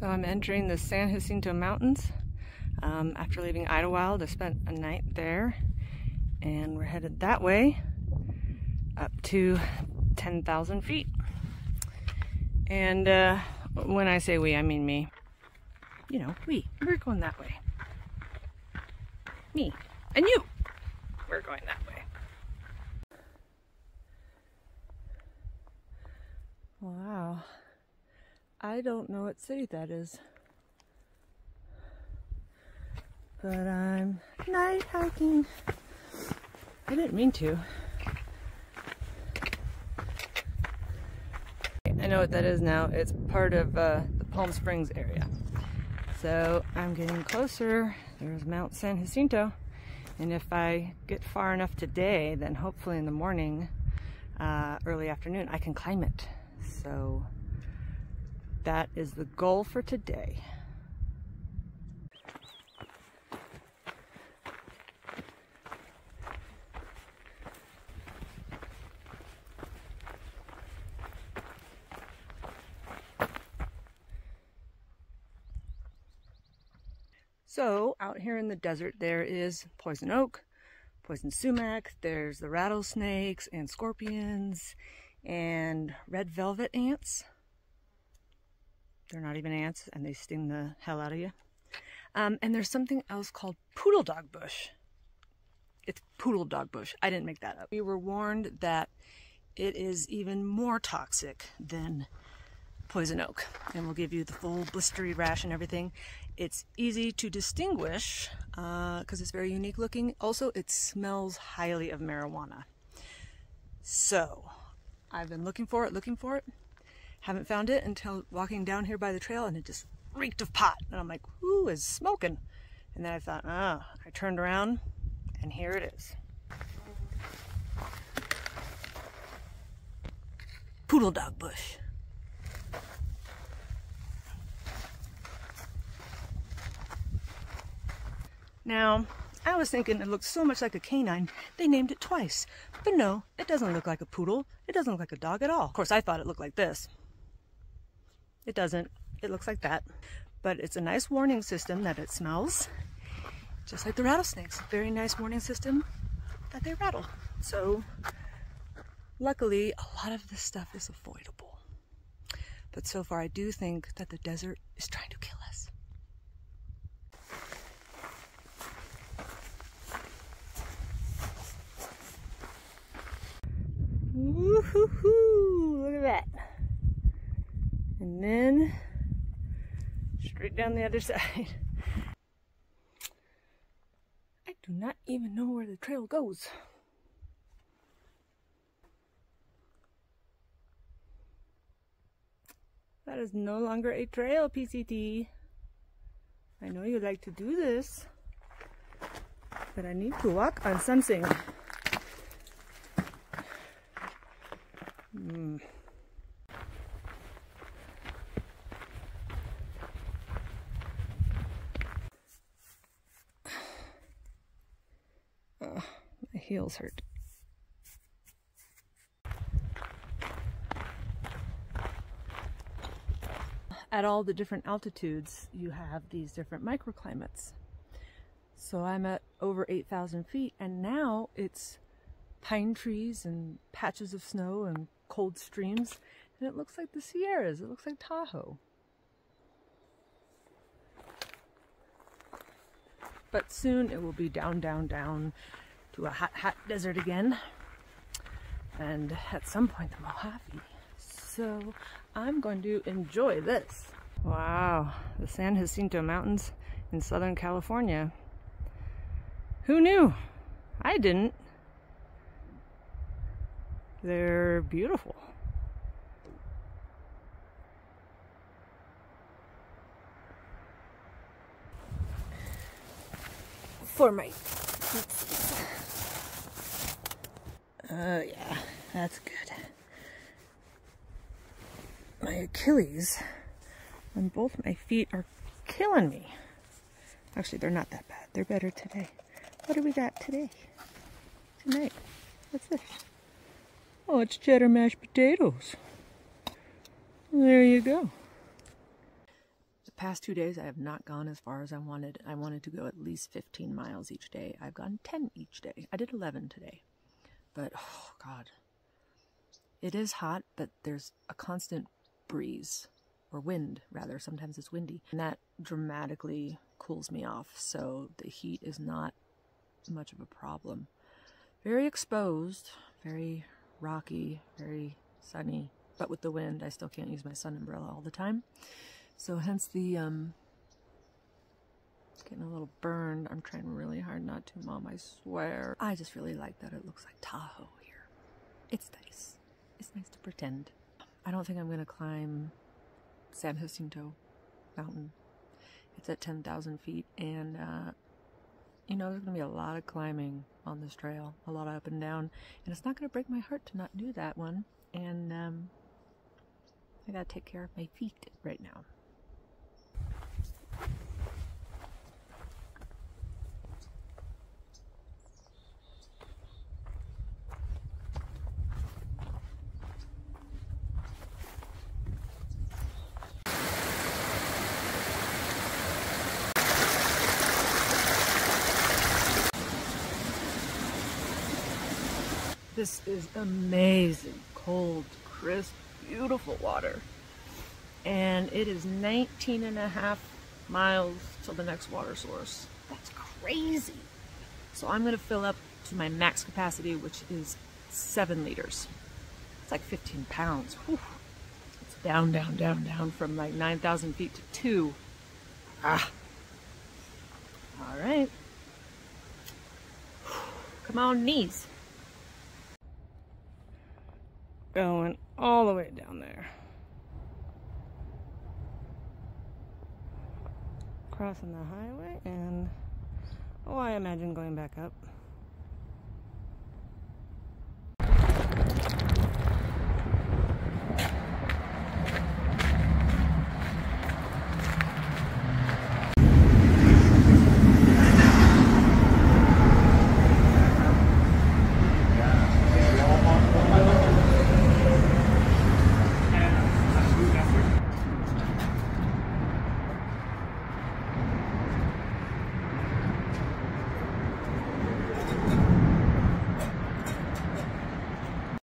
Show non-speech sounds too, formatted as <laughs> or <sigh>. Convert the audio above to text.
So I'm entering the San Jacinto Mountains. Um, after leaving Idyllwild, I spent a night there and we're headed that way up to 10,000 feet. And uh, when I say we, I mean me. You know, we. We're going that way. Me. And you. We're going that way. Wow. I don't know what city that is. But I'm night hiking. I didn't mean to. I know what that is now. It's part of uh, the Palm Springs area. So I'm getting closer. There's Mount San Jacinto. And if I get far enough today, then hopefully in the morning, uh, early afternoon, I can climb it. So that is the goal for today. So out here in the desert, there is poison oak, poison sumac, there's the rattlesnakes and scorpions and red velvet ants. They're not even ants and they sting the hell out of you. Um, and there's something else called poodle dog bush. It's poodle dog bush. I didn't make that up. We were warned that it is even more toxic than poison oak and we'll give you the full blistery rash and everything. It's easy to distinguish because uh, it's very unique looking. Also, it smells highly of marijuana. So, I've been looking for it, looking for it. Haven't found it until walking down here by the trail and it just reeked of pot. And I'm like, who is smoking? And then I thought, ah, I turned around and here it is. Poodle dog bush. Now, I was thinking it looked so much like a canine, they named it twice. But no, it doesn't look like a poodle. It doesn't look like a dog at all. Of course, I thought it looked like this. It doesn't. It looks like that. But it's a nice warning system that it smells, just like the rattlesnakes. Very nice warning system that they rattle. So, luckily, a lot of this stuff is avoidable. But so far, I do think that the desert is trying to kill us. Woohoo! And then straight down the other <laughs> side. I do not even know where the trail goes. That is no longer a trail, PCT. I know you like to do this, but I need to walk on something. Mm. Oh, my heels hurt. At all the different altitudes, you have these different microclimates. So I'm at over 8,000 feet, and now it's pine trees and patches of snow and cold streams, and it looks like the Sierras. It looks like Tahoe. But soon it will be down, down, down to a hot, hot desert again. And at some point the Mojave. So I'm going to enjoy this. Wow, the San Jacinto Mountains in Southern California. Who knew? I didn't. They're beautiful. For my Oh yeah, that's good. My Achilles on both my feet are killing me. Actually, they're not that bad. They're better today. What do we got today? Tonight. What's this? Oh, it's cheddar mashed potatoes. There you go. The past two days, I have not gone as far as I wanted. I wanted to go at least 15 miles each day. I've gone 10 each day. I did 11 today. But, oh, God. It is hot, but there's a constant breeze, or wind, rather. Sometimes it's windy. And that dramatically cools me off, so the heat is not much of a problem. Very exposed, very rocky, very sunny. But with the wind, I still can't use my sun umbrella all the time. So hence the, um, getting a little burned. I'm trying really hard not to, Mom, I swear. I just really like that it looks like Tahoe here. It's nice. It's nice to pretend. I don't think I'm going to climb San Jacinto Mountain. It's at 10,000 feet, and, uh, you know, there's going to be a lot of climbing on this trail, a lot of up and down, and it's not going to break my heart to not do that one. And, um, I gotta take care of my feet right now. This is amazing, cold, crisp, beautiful water. And it is 19 and a half miles to the next water source. That's crazy. So I'm gonna fill up to my max capacity, which is seven liters. It's like 15 pounds. Whew. It's down, down, down, down from like 9,000 feet to two. Ah. All right. Come on, knees. Going all the way down there. Crossing the highway and, oh, I imagine going back up.